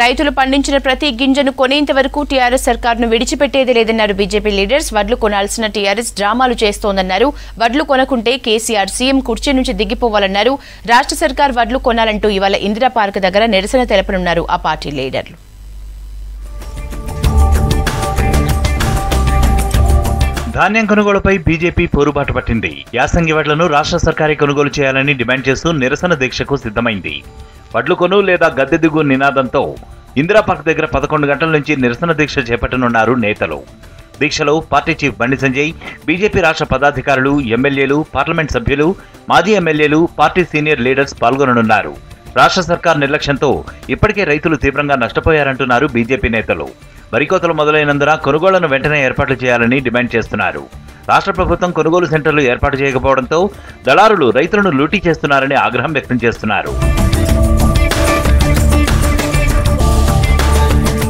రైతులు పండించిన ప్రతి గింజను కొనేంత వరకు టీఆర్ఎస్ సర్కార్ను విడిచిపెట్టేది లేదన్నారు బీజేపీ లీడర్స్. వడ్లు కొనాల్సిన టీఆర్ఎస్ డ్రామాలు చేస్తోందన్నారు. వడ్లు కొనకుంటే కేసీఆర్ సీఎం కుర్చీ నుంచి దిగిపోవాలన్నారు. రాష్ట్ర సర్కార్ వడ్లు కొనాలంటూ ఇవాళ ఇందిరా పార్క్ దగ్గర నిరసన తెలపనున్నారు ఆ పార్టీ లీడర్లు. ధాన్యం కొనుగోలుపై బీజేపీ పోరుబాటు పట్టింది. యాసంగి వడ్లను రాష్ట్ర సర్కారే కొనుగోలు చేయాలని డిమాండ్ చేస్తూ నిరసన దీక్షకు సిద్ధమైంది. వడ్లు కొను లేదా గద్దె దిగు నినాదంతో ఇందిరా పార్క్ దగ్గర పదకొండు గంటల నుంచి నిరసన దీక్ష చేపట్టనున్నారు నేతలు. దీక్షలో party chief Bandi Sanjay BJP రాష్ట్ర పదాధికారులు ఎమ్మెల్యేలు పార్లమెంట్ సభ్యులు మాజీ ఎమ్మెల్యేలు పార్టీ సీనియర్ లీడర్స్ పాల్గొననున్నారు. రాష్ట్ర సర్కార్ నిర్లక్ష్యంతో ఇప్పటికే రైతులు తీవ్రంగా నష్టపోయారంటున్నారు బీజేపీ నేతలు. వరికోతలు మొదలైనందున కొనుగోళ్ళను వెంటనే ఏర్పాట్లు చేయాలని డిమాండ్ చేస్తున్నారు. రాష్ట్ర ప్రభుత్వం కొనుగోలు సెంటర్లు ఏర్పాటు చేయకపోవడంతో దళారులు రైతులను లూటీ చేస్తున్నారని ఆగ్రహం వ్యక్తం చేస్తున్నారు.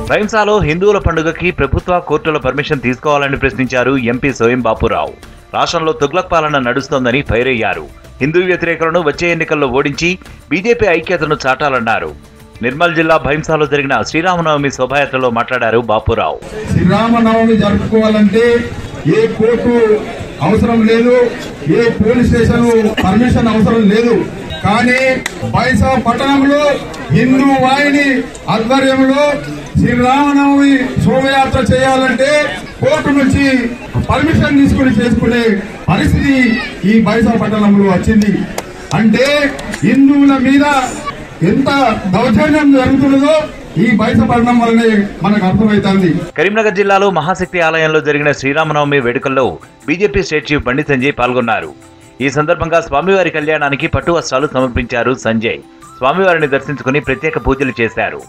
భైంసాలో హిందువుల పండుగకి ప్రభుత్వ కోర్టుల పర్మిషన్ తీసుకోవాలని ప్రశ్నించారు ఎంపీ స్వయం బాపురావు. రాష్ట్రంలో తుగ్లక్ పాలన నడుస్తోందని ఫైర్ అయ్యారు హిందూ వ్యతిరేకులను వచ్చే ఎన్నికల్లో ఓడించి బీజేపీ ఐక్యతను చాటాలన్నారు. నిర్మల్ జిల్లా భైంసాలో జరిగిన శ్రీరామనవమి శోభాయాత్రలో మాట్లాడారు బాపురావు. శ్రీరామనవమి జరుపుకోవాలంటే ఏ కోర్టు అవసరం లేదు ఏ పోలీస్ స్టేషన్ పర్మిషన్ అవసరం లేదు. కానీ పట్టణంలో హిందూ వాహిని ఆధ్వర్యంలో శ్రీరామనవమి శోభయాత్ర చేయాలంటే కోర్టు నుంచి పర్మిషన్ తీసుకుని చేసుకునే పరిస్థితి ఈ బైసా పట్టణంలో వచ్చింది. అంటే హిందువుల మీద ఎంత దౌర్జన్యం జరుగుతున్నదో ఈ బయటపడడం వల్లనే మనకు అర్థమవుతుంది. కరీంనగర్ జిల్లాలో మహాశక్తి ఆలయంలో జరిగిన శ్రీరామనవమి వేడుకల్లో BJP state chief Bandi Sanjay పాల్గొన్నారు. ఈ సందర్భంగా స్వామివారి కళ్యాణానికి పట్టు వస్త్రాలు సమర్పించారు సంజయ్. స్వామివారిని దర్శించుకుని ప్రత్యేక పూజలు చేశారు.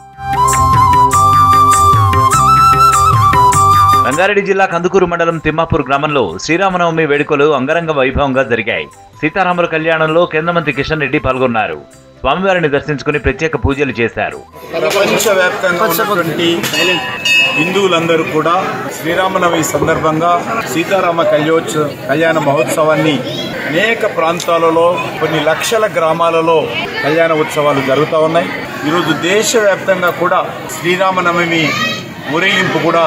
రంగారెడ్డి జిల్లా కందుకూరు మండలం తిమ్మాపూర్ గ్రామంలో శ్రీరామనవమి వేడుకలు అంగరంగ వైభవంగా జరిగాయి. సీతారాముల కళ్యాణంలో కేంద్ర మంత్రి కిషన్ రెడ్డి పాల్గొన్నారు. స్వామివారిని దర్శించుకుని ప్రత్యేక పూజలు చేశారు. హిందువులందరూ కూడా శ్రీరామనవమి సందర్భంగా సీతారామ కళ్యోత్సవ కళ్యాణ మహోత్సవాన్ని అనేక ప్రాంతాలలో కొన్ని లక్షల గ్రామాలలో కళ్యాణ ఉత్సవాలు జరుగుతూ ఉన్నాయి. ఈరోజు దేశవ్యాప్తంగా కూడా శ్రీరామనవమి ఊరేగింపు కూడా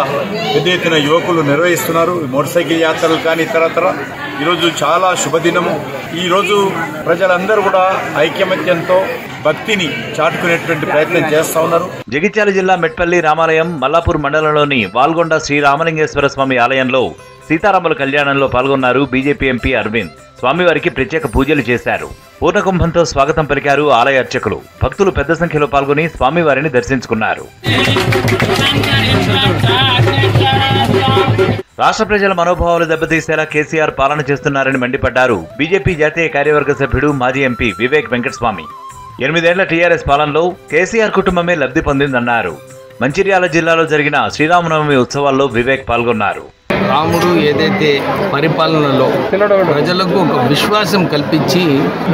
పెద్ద ఎత్తున యువకులు నిర్వహిస్తున్నారు. మోటార్ సైకిల్ యాత్రలు కానీ ఇతరత్ర ఈరోజు చాలా శుభదినము. ఈరోజు ప్రజలందరూ కూడా ఐక్యమత్యంతో భక్తిని చాటుకునేటువంటి ప్రయత్నం చేస్తా ఉన్నారు. జగిత్యాల జిల్లా మెట్పల్లి రామాలయం మల్లాపూర్ మండలంలోని వాల్గొండ శ్రీ రామలింగేశ్వర స్వామి ఆలయంలో సీతారాముల కళ్యాణంలో పాల్గొన్నారు బీజేపీ ఎంపీ అరవింద్. స్వామివారికి ప్రత్యేక పూజలు చేశారు. పూర్ణకుంభంతో స్వాగతం పలికారు ఆలయ అర్చకులు. భక్తులు పెద్ద సంఖ్యలో పాల్గొని స్వామివారిని దర్శించుకున్నారు. రాష్ట్ర ప్రజల మనోభావాలు దెబ్బతీసేలా కేసీఆర్ పాలన చేస్తున్నారని మండిపడ్డారు బీజేపీ జాతీయ కార్యవర్గ సభ్యుడు మాజీ ఎంపీ వివేక్ వెంకటస్వామి. ఎనిమిదేళ్ళ టీఆర్ఎస్ పాలనలో కేసీఆర్ కుటుంబమే లబ్ధి పొందిందన్నారు. మంచిర్యాల జిల్లాలో జరిగిన శ్రీరామనవమి ఉత్సవాల్లో వివేక్ పాల్గొన్నారు. రాముడు ఏదైతే పరిపాలనలో ప్రజలకు ఒక విశ్వాసం కల్పించి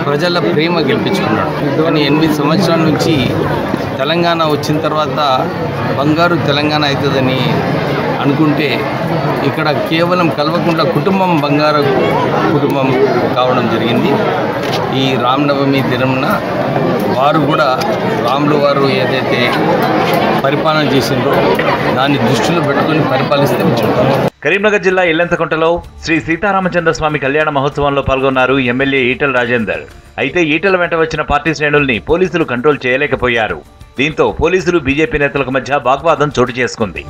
ప్రజల ప్రేమ గెలిపించుకున్నాడు. కానీ ఎనిమిది సంవత్సరాల నుంచి తెలంగాణ వచ్చిన తర్వాత బంగారు తెలంగాణ అవుతుందని అనుకుంటే ఇక్కడ కేవలం కలవకుండా కుటుంబం బంగారు కుటుంబం కావడం జరిగింది. ఈ రామనవమి దినమున వారు కూడా రాములు వారు ఏదైతే పరిపాలన చేసిందో దాన్ని దృష్టిలో పెట్టుకొని పరిపాలిస్తే బాగుంటుంది. కరీంనగర్ జిల్లా ఇల్లంతకుంటలో శ్రీ సీతారామచంద్ర స్వామి కళ్యాణ మహోత్సవంలో పాల్గొన్నారు ఎమ్మెల్యే ఈటల రాజేందర్. అయితే ఈటల వెంట వచ్చిన పార్టీ శ్రేణుల్ని పోలీసులు కంట్రోల్ చేయలేకపోయారు. దీంతో పోలీసులు బీజేపీ నేతలకు మధ్య వాగ్వాదం చోటు చేసుకుంది.